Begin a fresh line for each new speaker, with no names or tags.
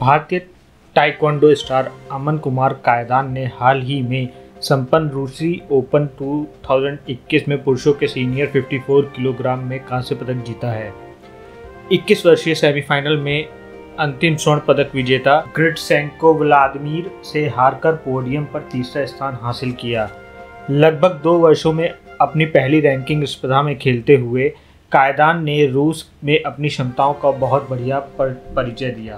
भारतीय taekwondo star Aman Kumar Kayadan ने हाल ही में संपन्न रूसी ओपन 2021 में पुरुषों के सीनियर 54 किलोग्राम में कांस्य पदक जीता है। 21 वर्षीय सेमीफाइनल में अंतिम स्वर्ण पदक विजेता ग्रिटसेंको व्लादिमीर से हारकर पोडियम पर तीसरा स्थान हासिल किया। लगभग दो वर्षों में अपनी पहली रैंकिंग स्पर्धा में खेलते हुए कायदान ने रूस में अपनी क्षमताओं का बहुत बढ़िया परिचय दिया।